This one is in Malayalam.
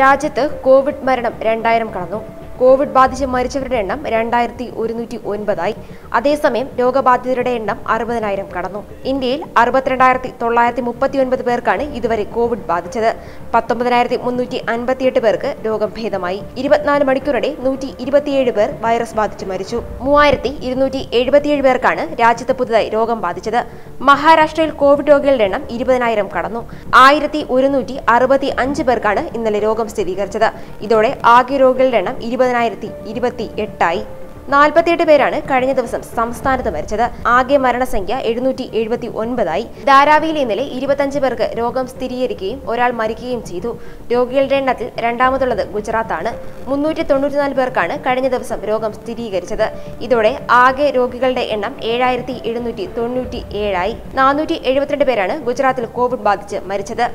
രാജ്യത്ത് കോവിഡ് മരണം രണ്ടായിരം കടന്നു. കോവിഡ് ബാധിച്ച് മരിച്ചവരുടെ എണ്ണം രണ്ടായിരത്തി ഒരുന്നൂറ്റി ഒൻപതായി. അതേസമയം രോഗബാധിതരുടെ എണ്ണം അറുപതിനായിരം കടന്നു. ഇന്ത്യയിൽ അറുപത്തിരണ്ടായിരത്തി തൊള്ളായിരത്തി മുപ്പത്തിയൊൻപത് പേർക്കാണ് ഇതുവരെ കോവിഡ് ബാധിച്ചത്. പത്തൊമ്പതിനായിരത്തി മുന്നൂറ്റി അൻപത്തിയെട്ട് പേർക്ക് രോഗം ഭേദമായി ഇരുപത്തിനാല് മണിക്കൂറിടെ നൂറ്റി ഇരുപത്തിയേഴ് പേർ വൈറസ് ബാധിച്ച് മരിച്ചു. മൂവായിരത്തി ഇരുന്നൂറ്റി എഴുപത്തിയേഴ് പേർക്കാണ് രാജ്യത്ത് പുതുതായി രോഗം ബാധിച്ചത്. മഹാരാഷ്ട്രയിൽ കോവിഡ് രോഗികളുടെ എണ്ണം ഇരുപതിനായിരം കടന്നു. ആയിരത്തി ഒരുന്നൂറ്റി അറുപത്തി അഞ്ച് പേർക്കാണ് ഇന്നലെ രോഗം സ്ഥിരീകരിച്ചത്. ഇതോടെ ആകെ രോഗികളുടെ എണ്ണം ഇരുപതിനായിരത്തി ഇരുപത്തി എട്ടായി നാൽപ്പത്തിയെട്ട് പേരാണ് കഴിഞ്ഞ ദിവസം സംസ്ഥാനത്ത് മരിച്ചത്. ആകെ മരണസംഖ്യ എഴുന്നൂറ്റി എഴുപത്തി ഒൻപതായി ധാരാവിയിൽ ഇന്നലെ ഇരുപത്തഞ്ച് പേർക്ക് രോഗം സ്ഥിരീകരിക്കുകയും ഒരാൾ മരിക്കുകയും ചെയ്തു. രോഗികളുടെ എണ്ണത്തിൽ രണ്ടാമതുള്ളത് ഗുജറാത്താണ്. മുന്നൂറ്റി തൊണ്ണൂറ്റിനാല് പേർക്കാണ് കഴിഞ്ഞ ദിവസം രോഗം സ്ഥിരീകരിച്ചത്. ഇതോടെ ആകെ രോഗികളുടെ എണ്ണം ഏഴായിരത്തി എഴുന്നൂറ്റി തൊണ്ണൂറ്റി ഏഴായി നാനൂറ്റി എഴുപത്തിരണ്ട് പേരാണ് ഗുജറാത്തിൽ കോവിഡ് ബാധിച്ച് മരിച്ചത്.